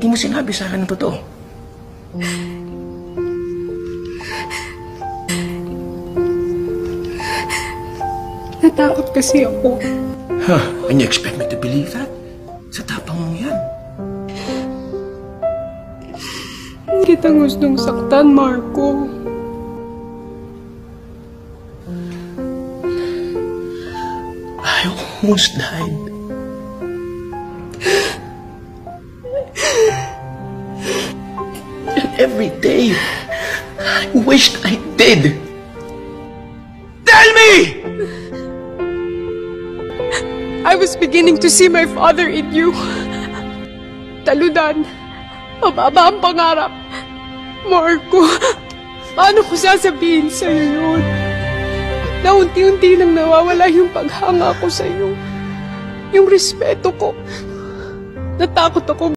mo sinabi sa akin ng totoo? Natakot kasi ako. Huh, and you expect me to believe that? Sa tapang mo yan. Hindi kita gustong saktan, Marco. I almost died. Every day, I wished I did. Tell me! I was beginning to see my father in you. Taludan. Mababa ang pangarap. Marco, paano ko sasabihin sa'yo yun? Na unti-unti nang nawawala yung paghanga ko sa'yo. Yung respeto ko. Natakot ako